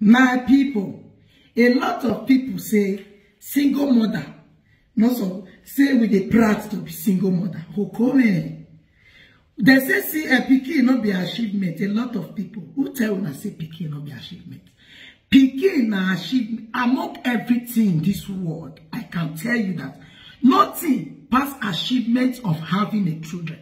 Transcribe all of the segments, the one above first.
my people a lot of people say single mother. Not so say we dey proud to be single mother. Hokome dem say see a pikin no be achievement. A lot of people who tell una say pikin no be achievement? Pikin na achievement among everything in this world. I can tell you that nothing pass achievement of having a children.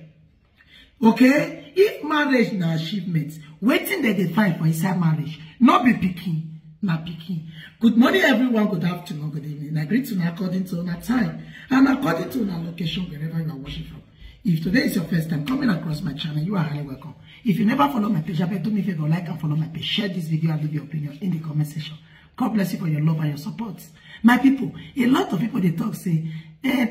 Okay? If marriage na achievement wetin dem dey find for inside marriage no be pikin na pikin. Good morning everyone. Good afternoon good evening. I greet una according to una time and according to una location wherever you are watching from. If today is your first time coming across my channel you are highly welcome. If you never follow my page abeg do me a favor like and follow my page. Share this video and leave your opinion in the comment section. God bless you for your love and your support. My people a lot of people dey talk say eh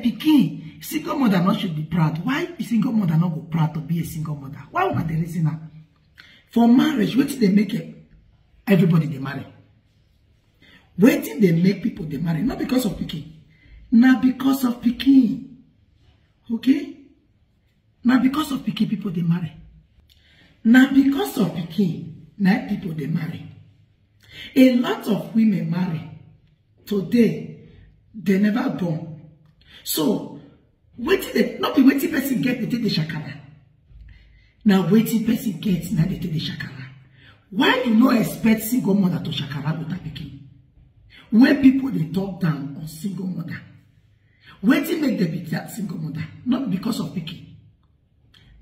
single mother no should be proud. Why single mother no go proud to be a single mother? Why una dey reason am for marriage wetin dey make everybody dey marry. Wetin dey make people dey marry not because of pikin na because of pikin. Okay? Na because of pikin people dey marry. Na because of pikin na people dey marry. A lot of women marry today they never born. So wetin dey no be wetin person get dey take dey shakara na wetin person get na dey take dey shakara. Why you no expect single mother to shakara with her pikin? When people dey talk down on single mother. Wetin make dem be that single mother not because of pikin.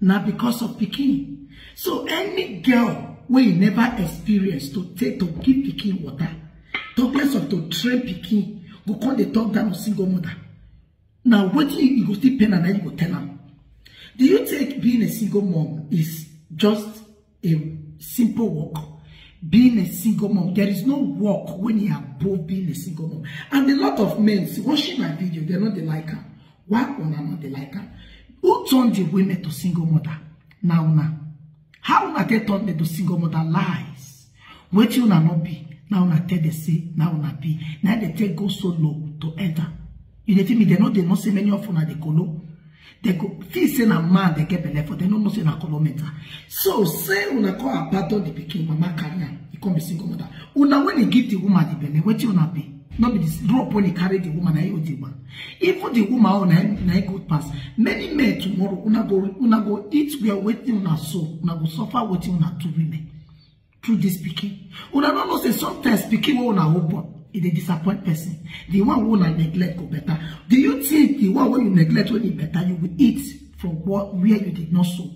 Na because of pikin. So any girl wey you never experience to take to give pikin water talk less of to train pikin go come dey talk down on single mother. Na wetin you go still pain am na you go tell am do you think being a single mom is just a simple work? Being a single mom there is no work when you are both being a single mom. And a lot of men watching my video they no dey like am why una no dey like am who turn the women to single mother? Na una how una take turn them to single mother? Lies. Wetin una no be? Na una tell dey say na una be. Na dey take go so low to enter. You feel me? Dem no dey know say many of una dey kolo dem go feel say na man dey get belle for dem no know say na kolo mental so say una come abandon the pikin mama carry am e come be single mother. Una when e give the woman the belle wetin una be? No be the rope when e carry the woman na e woman even the woman own na na e good pass. Many men tomorrow una go una go eat well wetin una sow una go suffer wetin una do women through this pikin. Una no know say sometimes pikin wey una hold born e dey disappoint person. The one wey una neglect go better. Do you think the one wey you neglect when e better you will eat from what where you did not sow?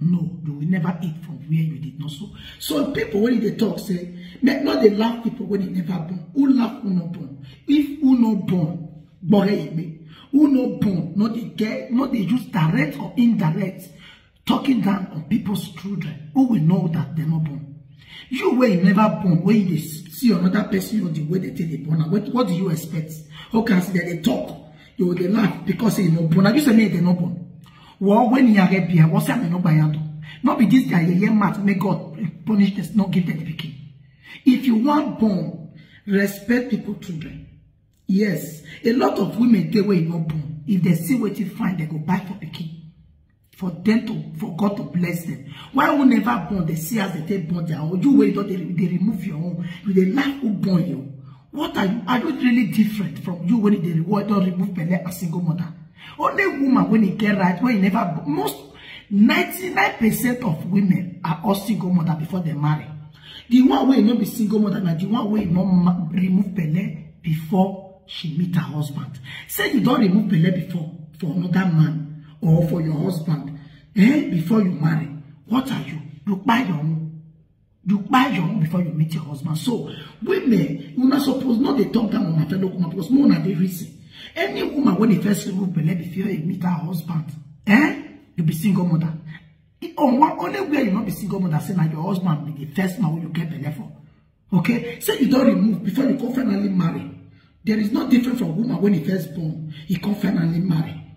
No you will never eat from where you did not sow. So people wey dey talk say make no dey laugh people wey dey never born. Who laugh who no born? If who no born gbore yeme who no born no dey get no dey use direct or indirect talking down on people's children. Who will know that dem no born you you never born wey you see another person or the way they take dey born what, what do you expect? Okay as dem dey talk you go dey laugh because you no born. You say make dem no born? Wọ́n wẹ́ ní yàrá bíi àwọn sí àmì nọ́gbà yàtọ̀ no be this guy yeye mat may God punish this not give them the pikin if you want born respect people children. Yes a lot of women they wey you no born. If they see what you find, they go buy for pikin for them to for God to bless them. Why who never born dey see as dem take born their own. You don dey dey remove your own. You dey laugh who born you. What are you are you really different from you wey dey reward don remove belle as single mother? Only woman when e get right when e never most 99 percent of women are all single mother before they marry. The one wey no be single mother na the one wey no remove belle before she meet her husband. Say you don remove belle before for another man or for your husband eh before you marry what are you? You buy your own. You buy your own before you meet your husband. So women una suppose no dey talk down on una fellow woman because more una dey reason. Any woman when dey first remove belle before you meet her husband eh you be single mother. On one only way you not be single mother say na your husband be the first man you get belle for. Okay? Say you don't remove before you come finally marry. There is no different from woman when he first born he can finally marry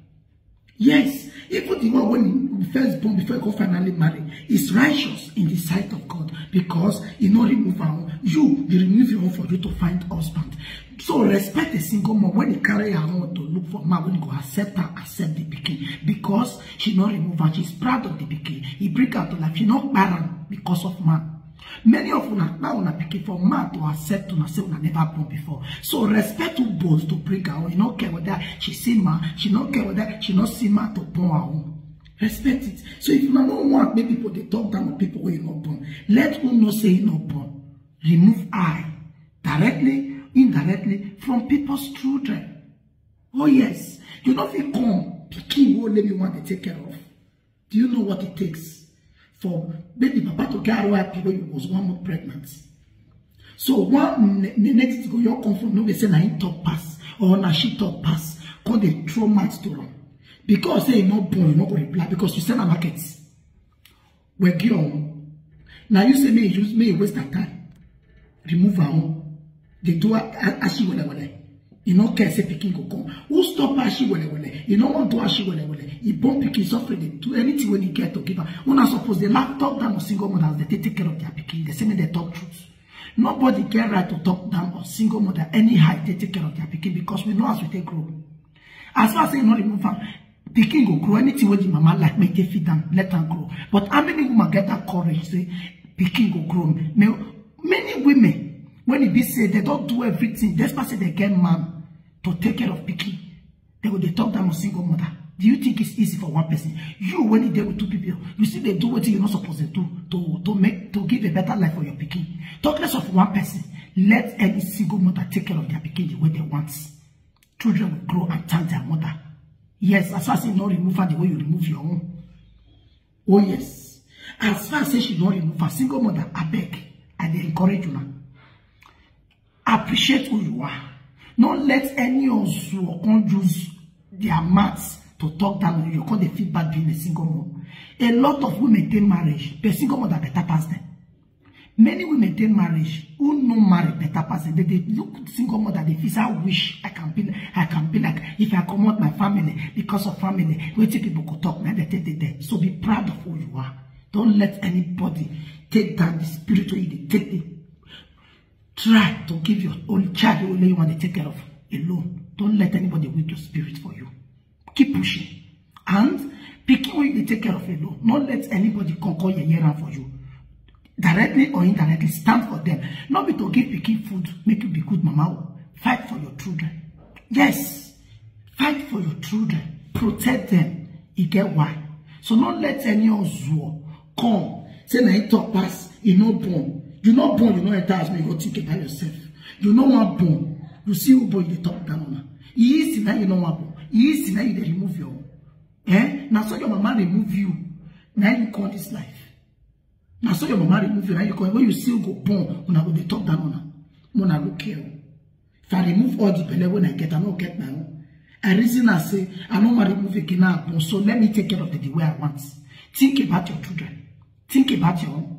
yes. Even the one when he first born before he come finally marry is righteous in the sight of God because he no remove her you you remove your own for you to find husband. So respect a single mom when he carry her own to look for man when he go accept her accept the pikin because she no remove her. She's proud of the pikin. He bring her to life. She no kpai am because of man many of una now una pikin for man to accept una say una never born before. So respect who both to bring her You not care whether she see man she don't care whether she not see man to born her own. Respect it. So if una no want make people they talk down on people wey you no born let who know say you no born remove I directly indirectly from people's children. Oh yes. You no fit come pikin wey only you wan dey take care of. Do you know what it takes for baby papa to get RYP when you was one month pregnant. So one the next go your come from no be say na him talk pass or na she talk pass dey throw mouth to am because say e no born you no go reply because you sell am market. Wegi ọhún na you say you use you waste that time. Remove her own. Dey do ashi welewele e no care say pikin go come who stop ashi welewele e no wan do ashi welewele e born pikin suffer dey do anything wey e get to give am una suppose dey laugh talk down on single mothers dey take care of their pikin dey say make dem talk truth. Nobody get right to talk down on single mother anyhow dey take care of their pikin because we know as we take grow. As far as say you no remove am pikin go grow. Anything wey the mama like make dey feed am let am grow. But how many women get that courage say pikin go grow? Many women when it be said they don't do everything despite say they get man to take care of pikin they go dey talk down on single mother. Do you think it's easy for one person? You when you dey with two people you see they do what you no suppose dey do to to make to give a better life for your pikin. Talk less of one person let any single mother take care of their pikin the way they want. Children will grow and thank their mother. Yes as far as say no remove her the way you remove your own. Oh yes. As far as she no remove her single mother I beg. i encourage una appreciate who you are. No let any ozu come use their mouths to talk down on you. Come dey feel bad being a single mom. A lot of women dey marriage but single mother better pass them. Many women dey marriage who no marry better pass them. They dey look single mother dey feel i wish i can be i can be like if i comot my family because of family wetin people go talk na dem take dey there so be proud of who you are. Don't let anybody take down the spirit wey you dey take dey try to give your own child the only you want to take care of alone. Don't let anybody weak your spirit for you. Keep pushing. And pikin wey you take care of alone. Not let anybody call yeye am for you. Directly or indirectly stand for them. Not be to give pikin food make you be good mama fight for your children. Yes. Fight for your children. Protect them. E get why? So not let any ozuo come. Say him talk pass. E no born you no born you no enter make you go think about yourself. You no wan born. You see who born you dey talk down on am e easy na you no wan born. E easy na you dey remove your own. Eh? Na so your mama remove you na you come this life. Na so your mama remove you na you come. When you still go born una go dey talk down on am una look care if i remove all the belle wey i get i no get my own. I reason am say i no wan remove again now so let me take care of it the way i want. Think about your children. Think about your own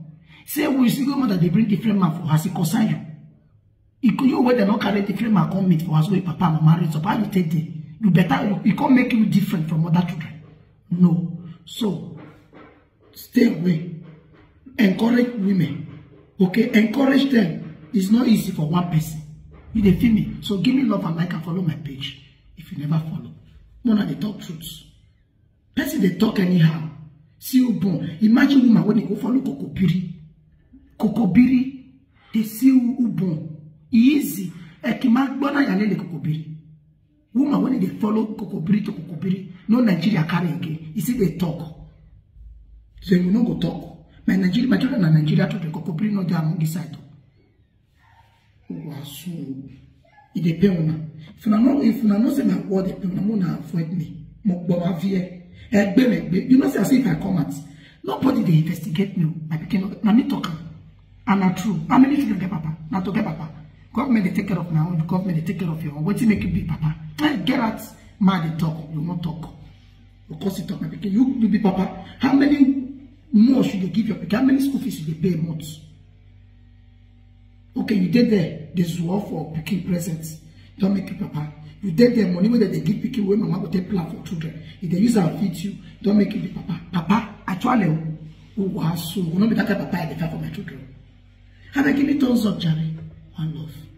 say we see single mother? They bring different man for house e concern you. E you wey dem no carry different man come meet for house wey papa mama raise up how you take dey you better e come make you different from other children. No. So stay away. Encourage women. Okay encourage them. It's not easy for one person. You dey feel me? So give me love and like and follow my page. If you never follow. Una dey talk truth. Person dey talk anyhow. See who born. Imagine woman wey dey go follow kokobiri kokobiri dey see who born e easy ekima gbọ́nà yàrá lè kokobiri. Woman wey dey follow kokobiri to kokobiri no nigeria carry again. E still dey talk. So you no go talk. My nigeria my children na nigeria children kokobiri no dey among the side. Wasu. E dey pain una if una no if una know say my word dey pain una mo na avoid me. Mo gbọ́ ma ẹgbẹ́ mi ẹgbẹ́ you know say say if i come out. Nobody dey investigate me my pikin na me talk am and na true. How many children get papa. Na to get papa. Government dey take care of my own. Government dey take care of your own. Wetin make you be papa? Eh get out. Man dey talk. You no talk. Of course you talk my pikin. You you be papa. How many months you dey give your pikin? How many school fees you dey pay a month? Okay you dey there. Dey zuo for pikin present don make you papa. You dey there money wey dem dey give pikin wey mama go take plan for children. E dey use am feed you don make you be papa. Papa actually o wàásù no be that kind papa i dey fight for my children abeg give me thumbs up jare one love.